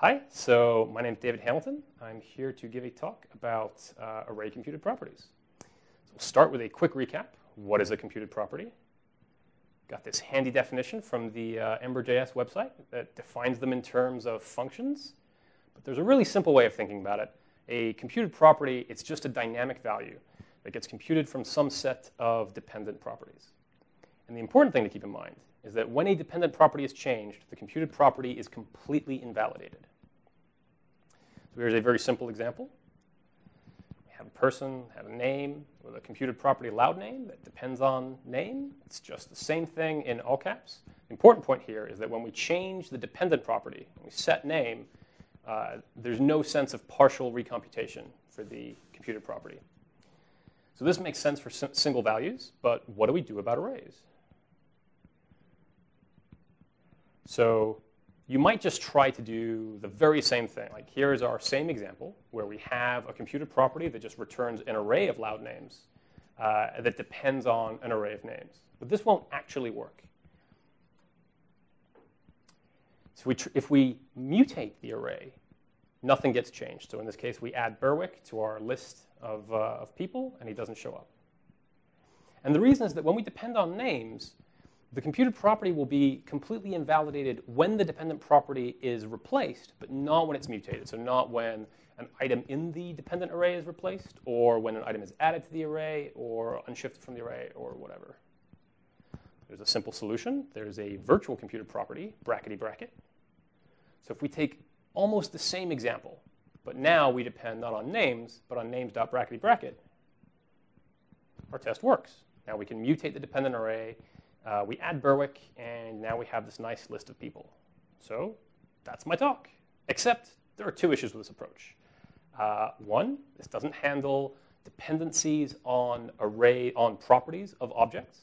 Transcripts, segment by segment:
Hi, so my name is David Hamilton. I'm here to give a talk about uh, array computed properties. So we'll start with a quick recap. What is a computed property? Got this handy definition from the uh, Ember.js website that defines them in terms of functions. But there's a really simple way of thinking about it. A computed property, it's just a dynamic value that gets computed from some set of dependent properties. And the important thing to keep in mind is that when a dependent property is changed, the computed property is completely invalidated. So here's a very simple example. We have a person, have a name with a computed property loud name that depends on name. It's just the same thing in all caps. The important point here is that when we change the dependent property, we set name, uh, there's no sense of partial recomputation for the computed property. So this makes sense for single values, but what do we do about arrays? So you might just try to do the very same thing. Like here is our same example where we have a computed property that just returns an array of loud names uh, that depends on an array of names. But this won't actually work. So we if we mutate the array, nothing gets changed. So in this case, we add Berwick to our list of, uh, of people, and he doesn't show up. And the reason is that when we depend on names, the computed property will be completely invalidated when the dependent property is replaced, but not when it's mutated. So not when an item in the dependent array is replaced, or when an item is added to the array, or unshifted from the array, or whatever. There's a simple solution. There's a virtual computed property, brackety bracket. So if we take almost the same example, but now we depend not on names, but on names.brackety bracket, our test works. Now we can mutate the dependent array uh, we add Berwick, and now we have this nice list of people. So that's my talk. Except there are two issues with this approach. Uh, one, this doesn't handle dependencies on array on properties of objects.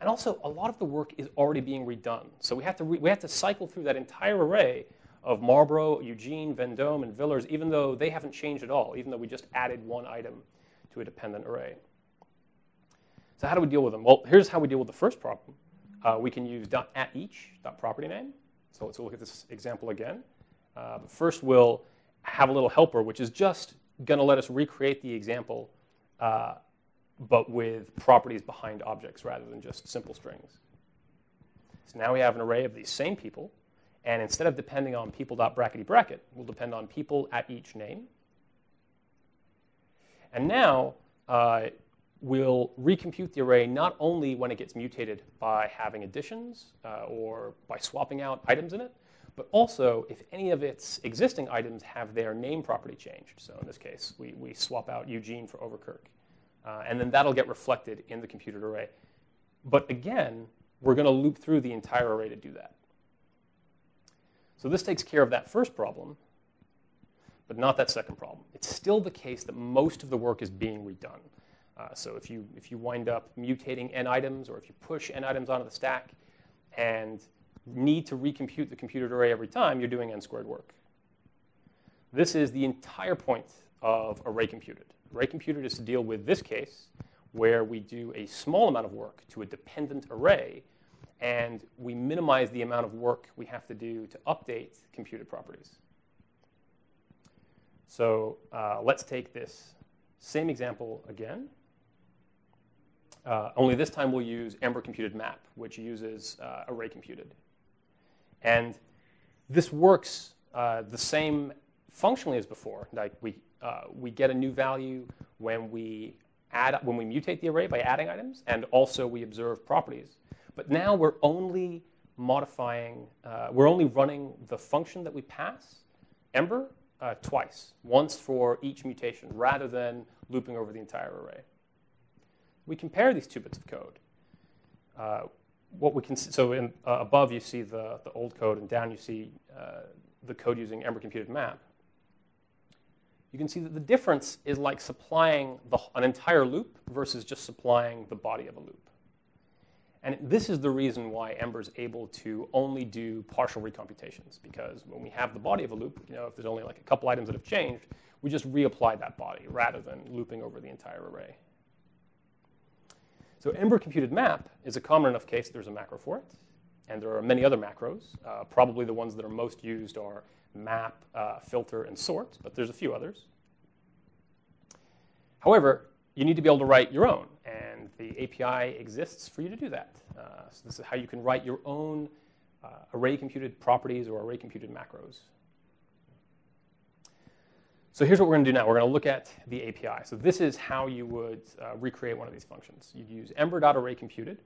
And also, a lot of the work is already being redone. So we have to, we have to cycle through that entire array of Marlborough, Eugene, Vendome, and Villars, even though they haven't changed at all, even though we just added one item to a dependent array. So how do we deal with them? Well, here's how we deal with the first problem. Uh, we can use .at each dot property name. So let's look at this example again. Uh, but first, we'll have a little helper, which is just going to let us recreate the example, uh, but with properties behind objects rather than just simple strings. So now we have an array of these same people. And instead of depending on people dot brackety bracket, we'll depend on people at each name. And now, uh, will recompute the array not only when it gets mutated by having additions uh, or by swapping out items in it, but also if any of its existing items have their name property changed. So in this case, we, we swap out Eugene for Overkirk. Uh, and then that'll get reflected in the computed array. But again, we're going to loop through the entire array to do that. So this takes care of that first problem, but not that second problem. It's still the case that most of the work is being redone. Uh, so if you, if you wind up mutating n items or if you push n items onto the stack and need to recompute the computed array every time, you're doing n squared work. This is the entire point of array computed. Array computed is to deal with this case where we do a small amount of work to a dependent array and we minimize the amount of work we have to do to update computed properties. So uh, let's take this same example again. Uh, only this time we'll use Ember computed map, which uses uh, array computed. And this works uh, the same functionally as before. Like we, uh, we get a new value when we, add, when we mutate the array by adding items, and also we observe properties. But now we're only modifying, uh, we're only running the function that we pass, Ember, uh, twice, once for each mutation, rather than looping over the entire array we compare these two bits of code. Uh, what we can see, so in, uh, above you see the, the old code, and down you see uh, the code using Ember computed map. You can see that the difference is like supplying the, an entire loop versus just supplying the body of a loop. And this is the reason why Ember is able to only do partial recomputations, because when we have the body of a loop, you know, if there's only like a couple items that have changed, we just reapply that body rather than looping over the entire array. So Ember computed map is a common enough case there's a macro for it. And there are many other macros. Uh, probably the ones that are most used are map, uh, filter, and sort, but there's a few others. However, you need to be able to write your own, and the API exists for you to do that. Uh, so this is how you can write your own uh, array computed properties or array computed macros. So here's what we're going to do now. We're going to look at the API. So this is how you would uh, recreate one of these functions. You'd use ember.arrayComputed,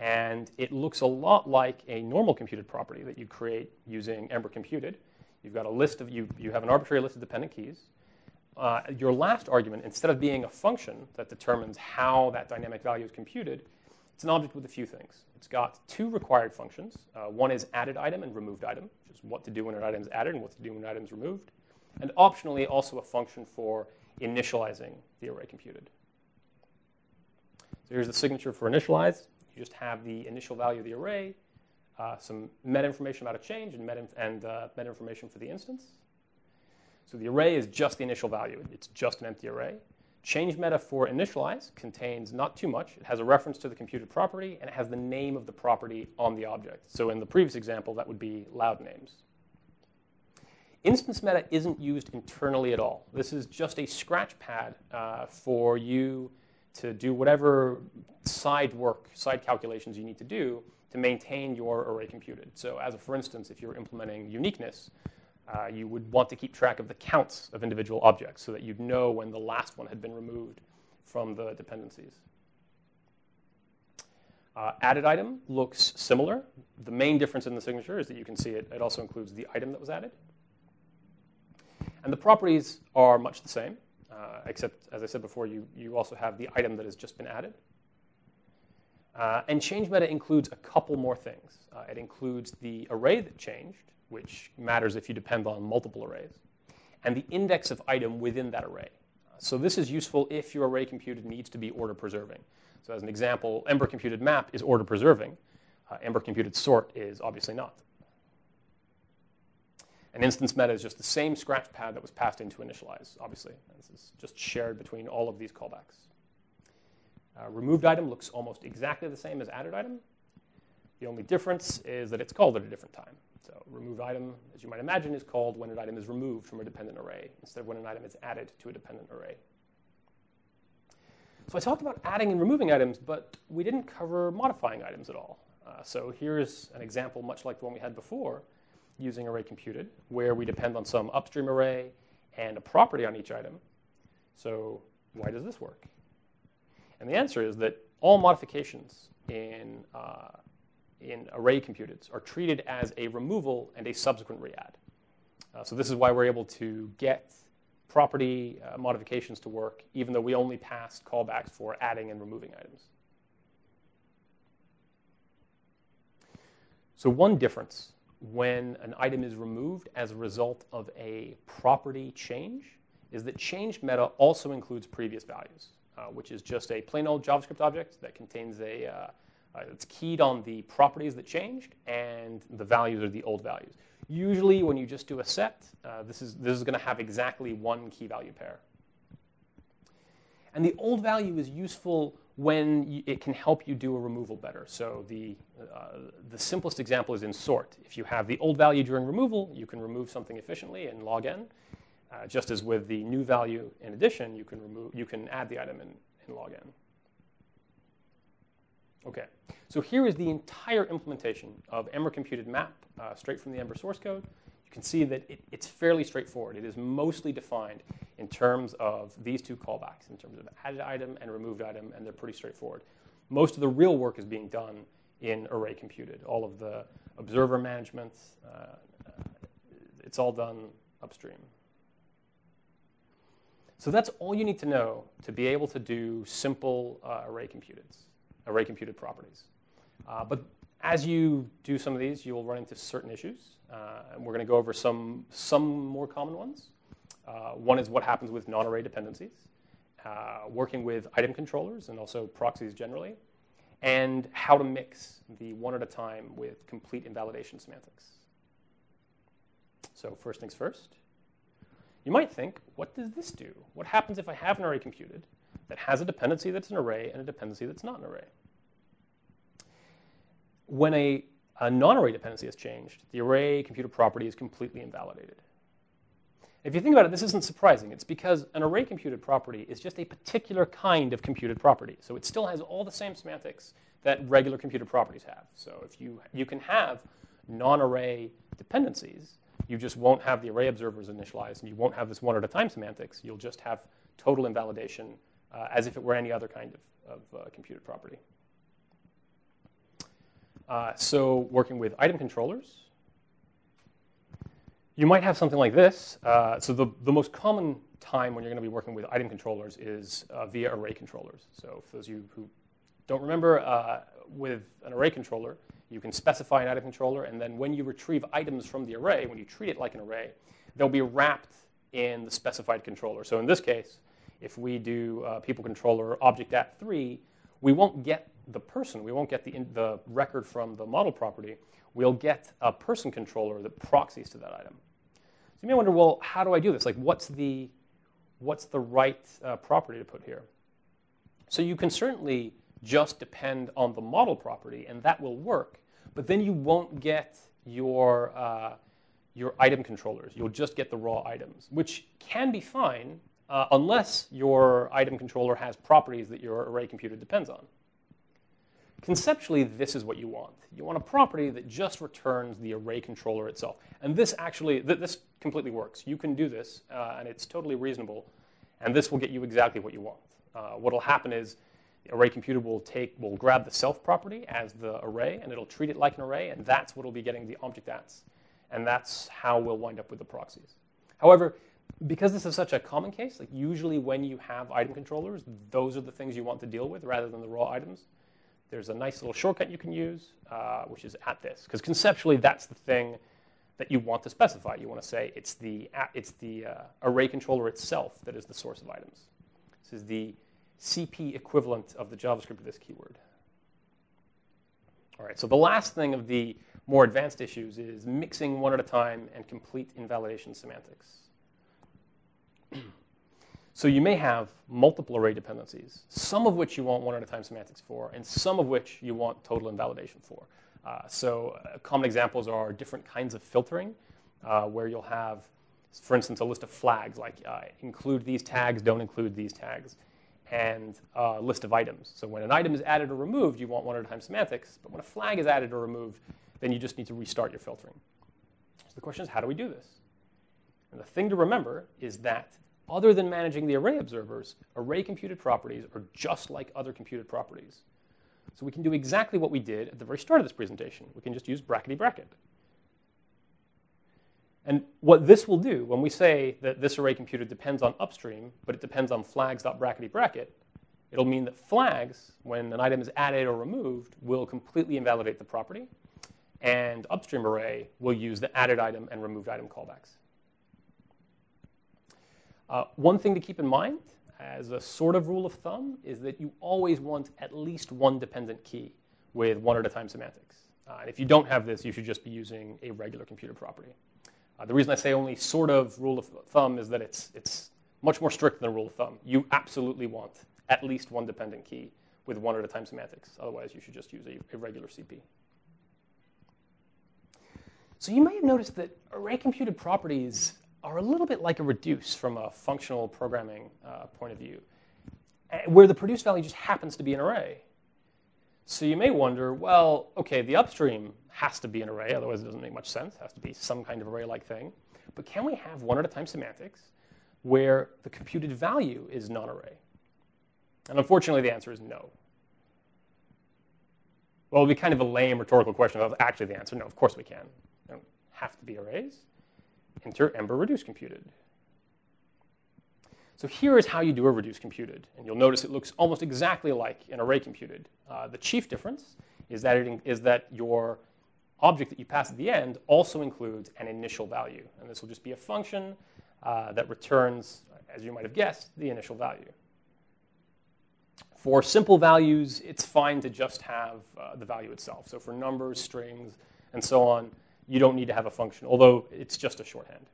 and it looks a lot like a normal computed property that you'd create using Ember computed. You've got a list of, you, you have an arbitrary list of dependent keys. Uh, your last argument, instead of being a function that determines how that dynamic value is computed, it's an object with a few things. It's got two required functions. Uh, one is added item and removed item, which is what to do when an item is added and what to do when an item is removed and optionally also a function for initializing the array computed. So here's the signature for initialize. You just have the initial value of the array, uh, some meta information about a change, and, meta, and uh, meta information for the instance. So the array is just the initial value. It's just an empty array. Change meta for initialize contains not too much. It has a reference to the computed property, and it has the name of the property on the object. So in the previous example, that would be loud names. Instance meta isn't used internally at all. This is just a scratch pad uh, for you to do whatever side work, side calculations you need to do to maintain your array computed. So as a, for instance, if you're implementing uniqueness, uh, you would want to keep track of the counts of individual objects so that you'd know when the last one had been removed from the dependencies. Uh, added item looks similar. The main difference in the signature is that you can see it, it also includes the item that was added. And the properties are much the same, uh, except, as I said before, you, you also have the item that has just been added. Uh, and change meta includes a couple more things. Uh, it includes the array that changed, which matters if you depend on multiple arrays, and the index of item within that array. So this is useful if your array computed needs to be order preserving. So as an example, Ember computed map is order preserving. Uh, Ember computed sort is obviously not. An instance meta is just the same scratch pad that was passed into initialize, obviously. This is just shared between all of these callbacks. Uh, removed item looks almost exactly the same as added item. The only difference is that it's called at a different time. So removed item, as you might imagine, is called when an item is removed from a dependent array instead of when an item is added to a dependent array. So I talked about adding and removing items, but we didn't cover modifying items at all. Uh, so here's an example much like the one we had before using array computed, where we depend on some upstream array and a property on each item. So why does this work? And the answer is that all modifications in, uh, in array computeds are treated as a removal and a subsequent re-add. Uh, so this is why we're able to get property uh, modifications to work, even though we only passed callbacks for adding and removing items. So one difference when an item is removed as a result of a property change is that change meta also includes previous values, uh, which is just a plain old JavaScript object that contains a, uh, uh, it's keyed on the properties that changed and the values are the old values. Usually when you just do a set, uh, this is, this is going to have exactly one key value pair. And the old value is useful when it can help you do a removal better. So the, uh, the simplest example is in sort. If you have the old value during removal, you can remove something efficiently in log n. Uh, just as with the new value in addition, you can, remove, you can add the item in, in log n. Okay, so here is the entire implementation of Ember computed map uh, straight from the Ember source code You can see that it, it's fairly straightforward. It is mostly defined in terms of these two callbacks, in terms of added item and removed item, and they're pretty straightforward. Most of the real work is being done in array computed. All of the observer management, uh, it's all done upstream. So that's all you need to know to be able to do simple uh, array computed, array computed properties. Uh, but as you do some of these, you will run into certain issues. Uh, and we're going to go over some, some more common ones. Uh, one is what happens with non-array dependencies, uh, working with item controllers and also proxies generally, and how to mix the one at a time with complete invalidation semantics. So first things first. You might think, what does this do? What happens if I have an array computed that has a dependency that's an array and a dependency that's not an array? When a a non-array dependency has changed, the array computed property is completely invalidated. If you think about it, this isn't surprising. It's because an array computed property is just a particular kind of computed property. So it still has all the same semantics that regular computed properties have. So if you, you can have non-array dependencies, you just won't have the array observers initialized, and you won't have this one at a time semantics. You'll just have total invalidation uh, as if it were any other kind of, of uh, computed property. Uh, so working with item controllers, you might have something like this. Uh, so the, the most common time when you're going to be working with item controllers is uh, via array controllers. So for those of you who don't remember, uh, with an array controller, you can specify an item controller, and then when you retrieve items from the array, when you treat it like an array, they'll be wrapped in the specified controller. So in this case, if we do uh, people controller object at 3, we won't get the person, we won't get the, the record from the model property, we'll get a person controller that proxies to that item. So you may wonder, well, how do I do this? Like, what's the, what's the right uh, property to put here? So you can certainly just depend on the model property, and that will work, but then you won't get your, uh, your item controllers. You'll just get the raw items, which can be fine uh, unless your item controller has properties that your array computed depends on. Conceptually, this is what you want. You want a property that just returns the array controller itself. And this actually, th this completely works. You can do this, uh, and it's totally reasonable. And this will get you exactly what you want. Uh, what will happen is the array computed will take, will grab the self property as the array, and it'll treat it like an array, and that's what will be getting the object ats. And that's how we'll wind up with the proxies. However, because this is such a common case, like usually when you have item controllers, those are the things you want to deal with rather than the raw items there's a nice little shortcut you can use, uh, which is at this. Because conceptually, that's the thing that you want to specify. You want to say it's the, it's the uh, array controller itself that is the source of items. This is the CP equivalent of the JavaScript of this keyword. All right, so the last thing of the more advanced issues is mixing one at a time and complete invalidation semantics. So you may have multiple array dependencies, some of which you want one at a time semantics for, and some of which you want total invalidation for. Uh, so uh, common examples are different kinds of filtering, uh, where you'll have, for instance, a list of flags, like uh, include these tags, don't include these tags, and a list of items. So when an item is added or removed, you want one at a time semantics, but when a flag is added or removed, then you just need to restart your filtering. So the question is, how do we do this? And the thing to remember is that other than managing the array observers, array computed properties are just like other computed properties. So we can do exactly what we did at the very start of this presentation. We can just use brackety bracket. And what this will do, when we say that this array computed depends on upstream, but it depends on flags.brackety bracket, it'll mean that flags, when an item is added or removed, will completely invalidate the property. And upstream array will use the added item and removed item callbacks. Uh, one thing to keep in mind as a sort of rule of thumb is that you always want at least one dependent key with one at a time semantics. Uh, and if you don't have this, you should just be using a regular computed property. Uh, the reason I say only sort of rule of thumb is that it's, it's much more strict than a rule of thumb. You absolutely want at least one dependent key with one at a time semantics. Otherwise, you should just use a, a regular CP. So you may have noticed that array computed properties are a little bit like a reduce from a functional programming uh, point of view, eh, where the produce value just happens to be an array. So you may wonder, well, okay, the upstream has to be an array, otherwise it doesn't make much sense. It has to be some kind of array-like thing. But can we have one-at-a-time semantics where the computed value is non-array? And unfortunately, the answer is no. Well, it would be kind of a lame rhetorical question of actually the answer. No, of course we can. They don't have to be arrays enter Ember reduce computed. So here is how you do a reduce computed. And you'll notice it looks almost exactly like an array computed. Uh, the chief difference is that, it is that your object that you pass at the end also includes an initial value. And this will just be a function uh, that returns, as you might have guessed, the initial value. For simple values, it's fine to just have uh, the value itself. So for numbers, strings, and so on, you don't need to have a function, although it's just a shorthand.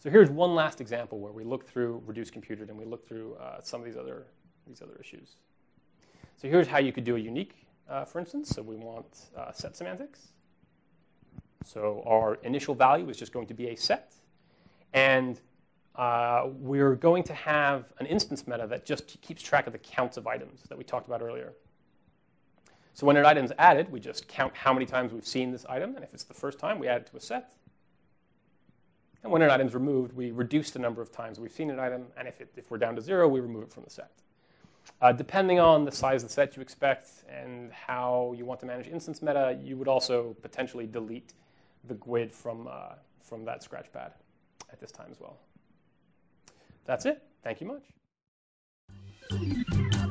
So here's one last example where we look through reduced computed and we look through uh, some of these other, these other issues. So here's how you could do a unique uh, for instance. So we want uh, set semantics. So our initial value is just going to be a set. And uh, we're going to have an instance meta that just keeps track of the counts of items that we talked about earlier. So when an item is added, we just count how many times we've seen this item. And if it's the first time, we add it to a set. And when an item is removed, we reduce the number of times we've seen an item. And if, it, if we're down to zero, we remove it from the set. Uh, depending on the size of the set you expect and how you want to manage instance meta, you would also potentially delete the GUID from, uh, from that scratchpad at this time as well. That's it. Thank you much.